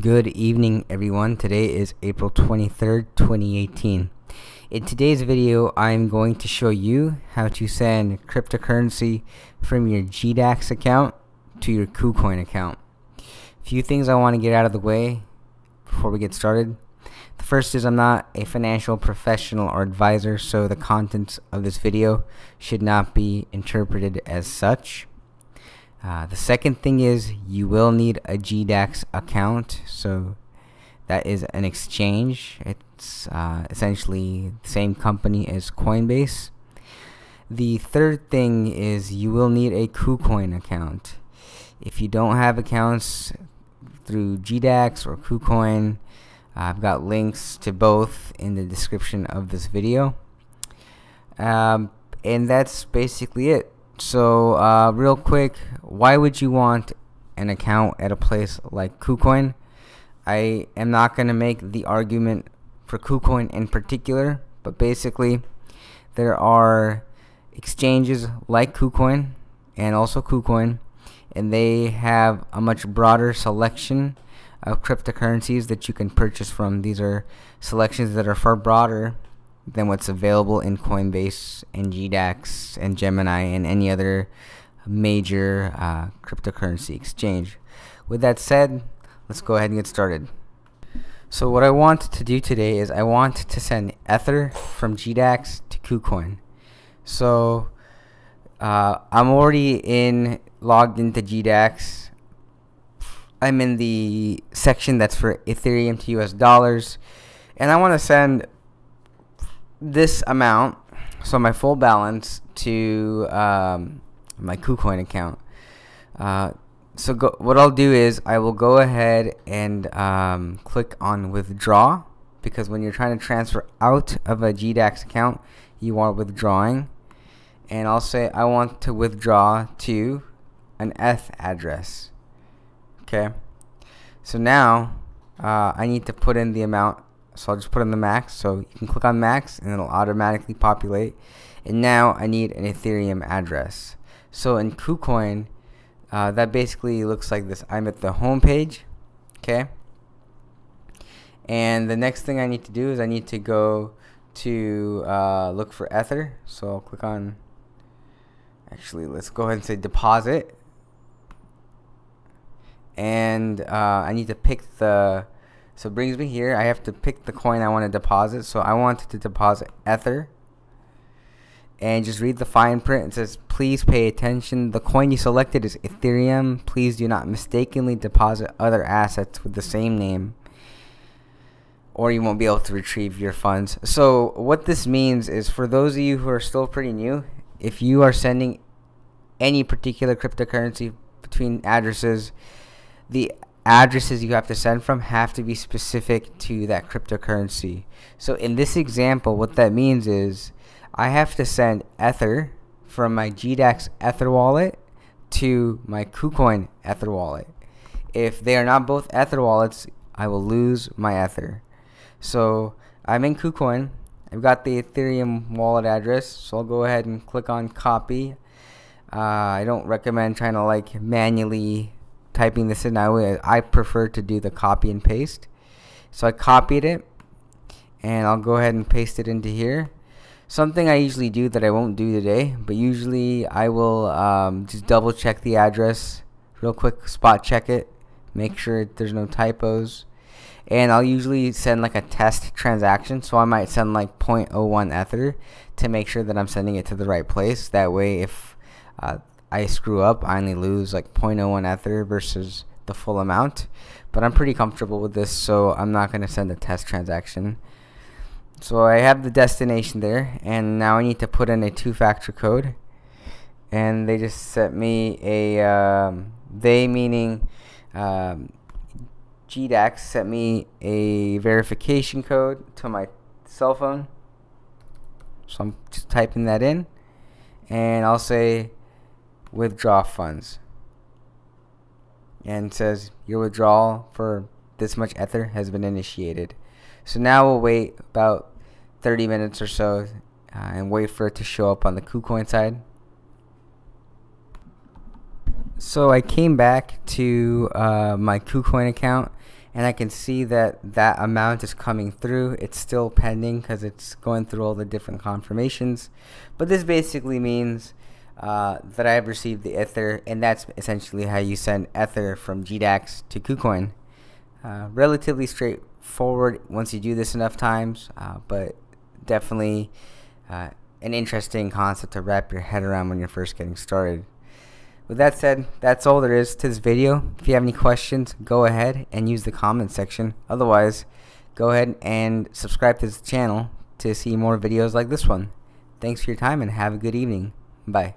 Good evening, everyone. Today is April 23rd, 2018. In today's video, I'm going to show you how to send cryptocurrency from your GDAX account to your KuCoin account. Few things I want to get out of the way before we get started. The first is I'm not a financial professional or advisor, so the contents of this video should not be interpreted as such. Uh, the second thing is you will need a GDAX account. So that is an exchange. It's uh, essentially the same company as Coinbase. The third thing is you will need a KuCoin account. If you don't have accounts through GDAX or KuCoin, I've got links to both in the description of this video. Um, and that's basically it. So, uh, real quick, why would you want an account at a place like KuCoin? I am not going to make the argument for KuCoin in particular, but basically, there are exchanges like KuCoin and also KuCoin, and they have a much broader selection of cryptocurrencies that you can purchase from. These are selections that are far broader than what's available in Coinbase and GDAX and Gemini and any other major uh, cryptocurrency exchange. With that said, let's go ahead and get started. So what I want to do today is I want to send Ether from GDAX to KuCoin. So uh, I'm already in logged into GDAX. I'm in the section that's for Ethereum to US dollars, and I want to send this amount, so my full balance, to um, my KuCoin account. Uh, so go, what I'll do is I will go ahead and um, click on withdraw because when you're trying to transfer out of a GDAX account, you are withdrawing. And I'll say I want to withdraw to an ETH address. Okay. So now uh, I need to put in the amount so I'll just put in the max. So you can click on max and it'll automatically populate. And now I need an Ethereum address. So in KuCoin, uh, that basically looks like this. I'm at the home page. Okay. And the next thing I need to do is I need to go to uh, look for Ether. So I'll click on, actually, let's go ahead and say deposit. And uh, I need to pick the so it brings me here. I have to pick the coin I want to deposit. So I want to deposit Ether. And just read the fine print. It says, please pay attention. The coin you selected is Ethereum. Please do not mistakenly deposit other assets with the same name. Or you won't be able to retrieve your funds. So what this means is for those of you who are still pretty new, if you are sending any particular cryptocurrency between addresses, the addresses you have to send from have to be specific to that cryptocurrency. So in this example, what that means is I have to send Ether from my GDAX Ether wallet to my KuCoin Ether wallet. If they are not both Ether wallets, I will lose my Ether. So I'm in KuCoin. I've got the Ethereum wallet address, so I'll go ahead and click on copy. Uh, I don't recommend trying to like manually typing this in. I, I prefer to do the copy and paste. So I copied it and I'll go ahead and paste it into here. Something I usually do that I won't do today, but usually I will um, just double check the address real quick, spot check it, make sure there's no typos. And I'll usually send like a test transaction, so I might send like 0.01 Ether to make sure that I'm sending it to the right place. That way, if uh, I screw up, I only lose like 0.01 Ether versus the full amount. But I'm pretty comfortable with this, so I'm not going to send a test transaction. So I have the destination there, and now I need to put in a two-factor code. And they just sent me a, um, they meaning um, GDAX sent me a verification code to my cell phone. So I'm just typing that in. And I'll say withdraw funds. And says your withdrawal for this much Ether has been initiated. So now we'll wait about 30 minutes or so uh, and wait for it to show up on the KuCoin side. So I came back to uh, my KuCoin account and I can see that that amount is coming through. It's still pending because it's going through all the different confirmations. But this basically means uh, that I have received the Ether, and that's essentially how you send Ether from GDAX to KuCoin. Uh, relatively straightforward once you do this enough times, uh, but definitely uh, an interesting concept to wrap your head around when you're first getting started. With that said, that's all there is to this video. If you have any questions, go ahead and use the comment section. Otherwise, go ahead and subscribe to this channel to see more videos like this one. Thanks for your time and have a good evening. Bye.